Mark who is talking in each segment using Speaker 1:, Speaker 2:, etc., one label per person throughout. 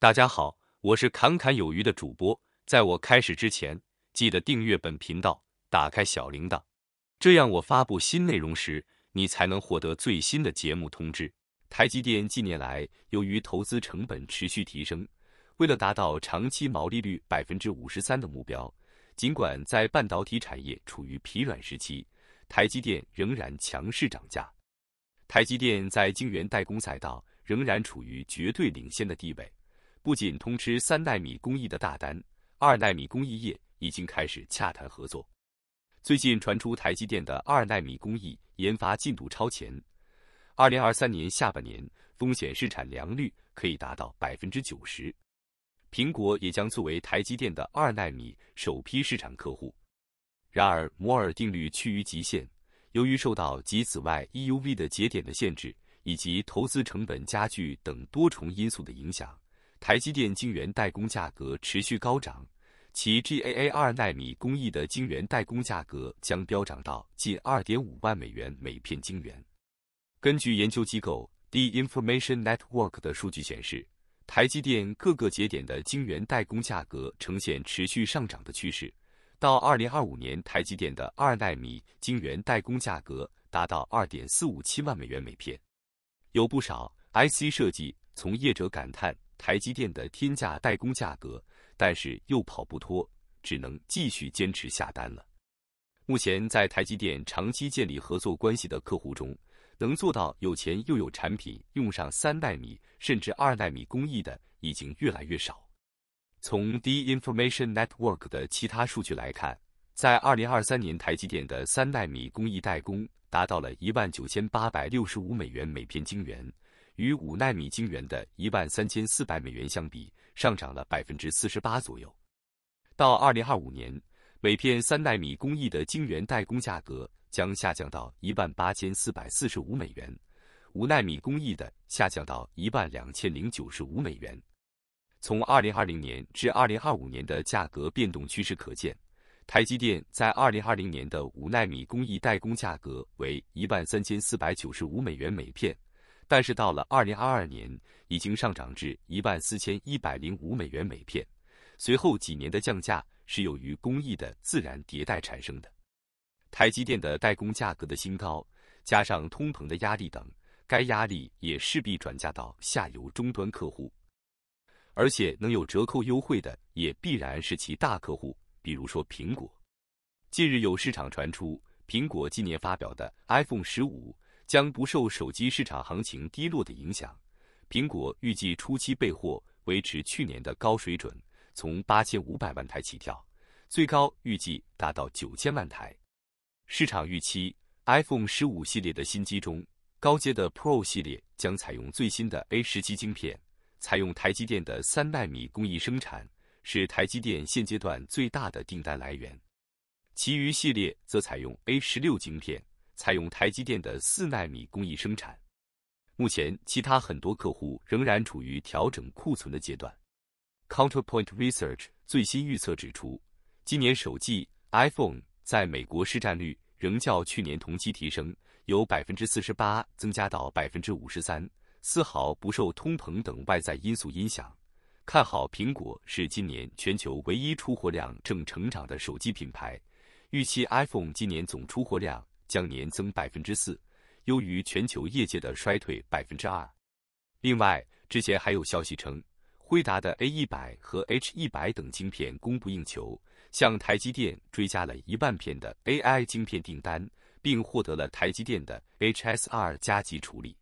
Speaker 1: 大家好，我是侃侃有余的主播。在我开始之前，记得订阅本频道，打开小铃铛，这样我发布新内容时，你才能获得最新的节目通知。台积电近年来由于投资成本持续提升，为了达到长期毛利率百分之五十三的目标，尽管在半导体产业处于疲软时期，台积电仍然强势涨价。台积电在晶圆代工赛道仍然处于绝对领先的地位，不仅通吃三纳米工艺的大单。二纳米工艺业已经开始洽谈合作。最近传出台积电的二纳米工艺研发进度超前，二零二三年下半年风险市产良率可以达到百分之九十。苹果也将作为台积电的二纳米首批市场客户。然而，摩尔定律趋于极限，由于受到极紫外 EUV 的节点的限制，以及投资成本加剧等多重因素的影响，台积电晶圆代工价格持续高涨。其 GAA 二纳米工艺的晶圆代工价格将飙涨到近二点五万美元每片晶圆。根据研究机构 The Information Network 的数据显示，台积电各个节点的晶圆代工价格呈现持续上涨的趋势。到二零二五年，台积电的二纳米晶圆代工价格达到二点四五七万美元每片。有不少 IC 设计从业者感叹台积电的天价代工价格。但是又跑不脱，只能继续坚持下单了。目前在台积电长期建立合作关系的客户中，能做到有钱又有产品用上三纳米甚至二纳米工艺的已经越来越少。从 D Information Network 的其他数据来看，在二零二三年，台积电的三纳米工艺代工达到了一万九千八百六十五美元每片晶圆，与五纳米晶圆的一万三千四百美元相比。上涨了百分之四十八左右。到二零二五年，每片三纳米工艺的晶圆代工价格将下降到一万八千四百四十五美元，五纳米工艺的下降到一万两千零九十五美元。从二零二零年至二零二五年的价格变动趋势可见，台积电在二零二零年的五纳米工艺代工价格为一万三千四百九十五美元每片。但是到了二零二二年，已经上涨至一万四千一百零五美元每片。随后几年的降价是由于工艺的自然迭代产生的。台积电的代工价格的新高，加上通膨的压力等，该压力也势必转嫁到下游终端客户。而且能有折扣优惠的，也必然是其大客户，比如说苹果。近日有市场传出，苹果今年发表的 iPhone 十五。将不受手机市场行情低落的影响，苹果预计初期备货维持去年的高水准，从八千五百万台起跳，最高预计达到九千万台。市场预期 iPhone 十五系列的新机中，高阶的 Pro 系列将采用最新的 A 十七晶片，采用台积电的三纳米工艺生产，是台积电现阶段最大的订单来源。其余系列则采用 A 十六晶片。采用台积电的四纳米工艺生产，目前其他很多客户仍然处于调整库存的阶段。Counterpoint Research 最新预测指出，今年首季 iPhone 在美国市占率仍较去年同期提升，由百分之四十八增加到百分之五十三，丝毫不受通膨等外在因素影响。看好苹果是今年全球唯一出货量正成长的手机品牌，预期 iPhone 今年总出货量。将年增百分之四，优于全球业界的衰退百分之二。另外，之前还有消息称，辉达的 A 一百和 H 一百等晶片供不应求，向台积电追加了一万片的 AI 晶片订单，并获得了台积电的 HSR 加级处理。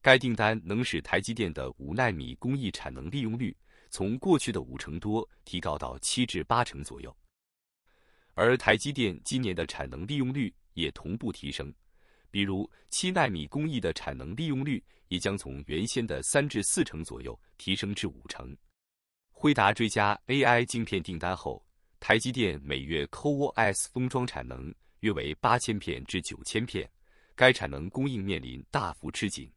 Speaker 1: 该订单能使台积电的五纳米工艺产能利用率从过去的五成多提高到七至八成左右。而台积电今年的产能利用率。也同步提升，比如七纳米工艺的产能利用率也将从原先的三至四成左右提升至五成。辉达追加 AI 晶片订单后，台积电每月 CoWoS 封装产能约为八千片至九千片，该产能供应面临大幅吃紧。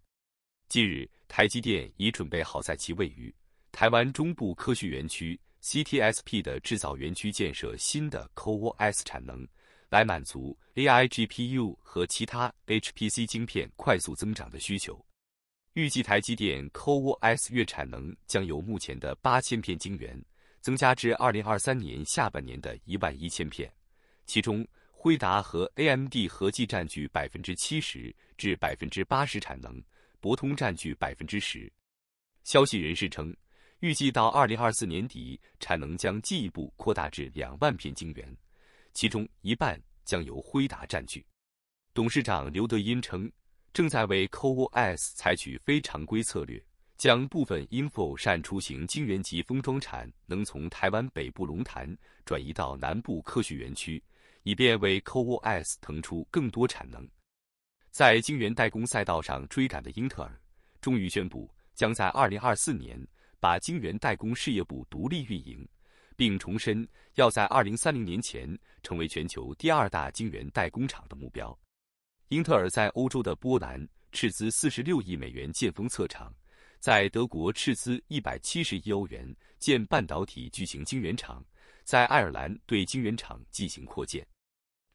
Speaker 1: 近日，台积电已准备好在其位于台湾中部科学园区 CTSP 的制造园区建设新的 CoWoS 产能。来满足 AI GPU 和其他 HPC 晶片快速增长的需求。预计台积电 CoWoS 月产能将由目前的八千片晶圆增加至二零二三年下半年的一万一千片，其中辉达和 AMD 合计占据百分之七十至百分之八十产能，博通占据百分之十。消息人士称，预计到二零二四年底，产能将进一步扩大至两万片晶圆，其中一半将由辉达占据。董事长刘德音称，正在为 Coos 采取非常规策略，将部分 Info 扇出行晶圆级封装产能从台湾北部龙潭转移到南部科学园区，以便为 Coos 腾出更多产能。在晶圆代工赛道上追赶的英特尔，终于宣布将在二零二四年把晶圆代工事业部独立运营，并重申要在二零三零年前成为全球第二大晶圆代工厂的目标。英特尔在欧洲的波兰斥资四十六亿美元建封测厂，在德国斥资一百七十亿欧元建半导体巨型晶圆厂，在爱尔兰对晶圆厂进行扩建。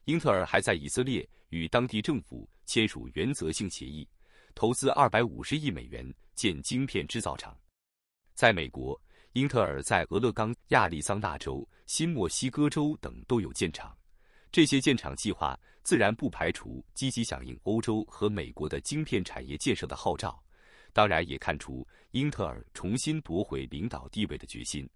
Speaker 1: 英特尔还在以色列与当地政府签署原则性协议，投资二百五十亿美元建晶片制造厂。在美国，英特尔在俄勒冈、亚利桑那州、新墨西哥州等都有建厂。这些建厂计划自然不排除积极响应欧洲和美国的晶片产业建设的号召，当然也看出英特尔重新夺回领导地位的决心。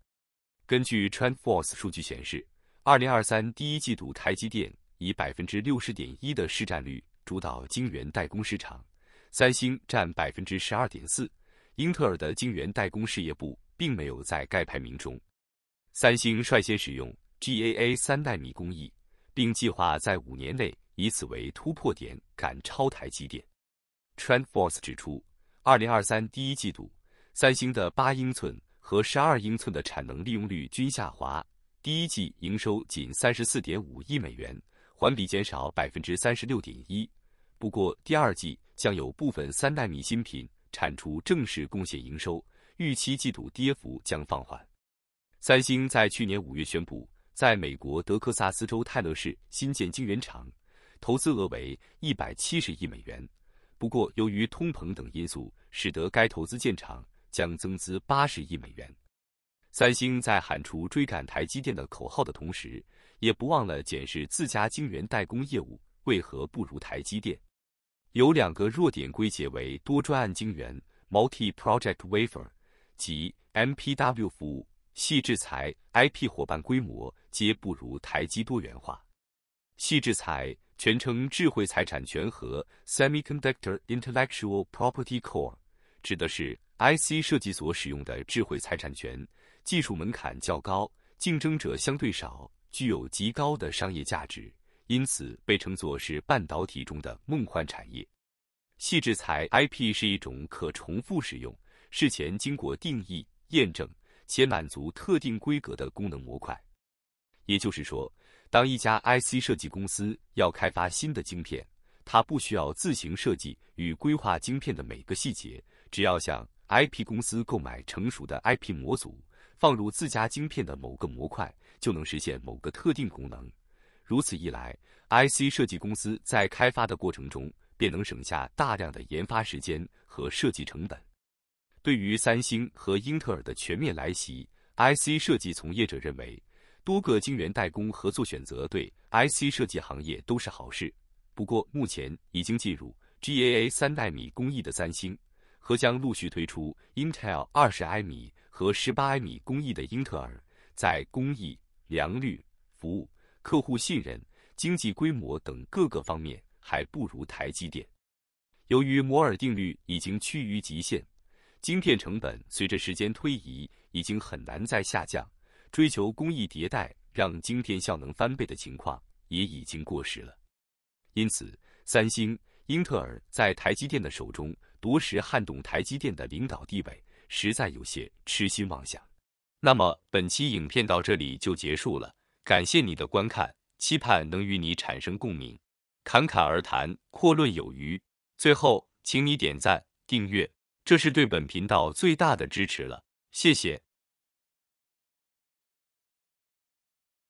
Speaker 1: 根据 TrendForce 数据显示，二零二三第一季度台积电以百分之六十点一的市占率主导晶圆代工市场，三星占百分之十二点四，英特尔的晶圆代工事业部并没有在该排名中。三星率先使用 GAA 三纳米工艺。并计划在五年内以此为突破点赶超台积电。TrendForce 指出，二零二三第一季度，三星的八英寸和十二英寸的产能利用率均下滑，第一季营收仅三十四点五亿美元，环比减少百分之三十六点一。不过，第二季将有部分三纳米新品产出正式贡献营收，预期季度跌幅将放缓。三星在去年五月宣布。在美国德克萨斯州泰勒市新建晶圆厂，投资额为一百七十亿美元。不过，由于通膨等因素，使得该投资建厂将增资八十亿美元。三星在喊出追赶台积电的口号的同时，也不忘了检视自家晶圆代工业务为何不如台积电。有两个弱点归结为多专案晶圆 （Multi-Project Wafer） 及 MPW 服务。细制裁、IP 伙伴规模皆不如台积多元化。细制裁全称智慧财产权和 Semiconductor Intellectual Property Core，指的是 IC 设计所使用的智慧财产权，技术门槛较高，竞争者相对少，具有极高的商业价值，因此被称作是半导体中的梦幻产业。细制裁 IP 是一种可重复使用、事前经过定义、验证。且满足特定规格的功能模块，也就是说，当一家 IC 设计公司要开发新的晶片，它不需要自行设计与规划晶片的每个细节，只要向 IP 公司购买成熟的 IP 模组，放入自家晶片的某个模块，就能实现某个特定功能。如此一来，IC 设计公司在开发的过程中便能省下大量的研发时间和设计成本。对于三星和英特尔的全面来袭，IC 设计从业者认为，多个晶圆代工合作选择对 IC 设计行业都是好事。不过，目前已经进入 GAA 三纳米工艺的三星，和将陆续推出 Intel 二十埃米和十八埃米工艺的英特尔，在工艺、良率、服务、客户信任、经济规模等各个方面还不如台积电。由于摩尔定律已经趋于极限。晶片成本随着时间推移已经很难再下降，追求工艺迭代让晶片效能翻倍的情况也已经过时了。因此，三星、英特尔在台积电的手中夺食撼动台积电的领导地位，实在有些痴心妄想。那么，本期影片到这里就结束了，感谢你的观看，期盼能与你产生共鸣。侃侃而谈，阔论有余。最后，请你点赞、订阅。这是对本频道最大的支持了，谢谢。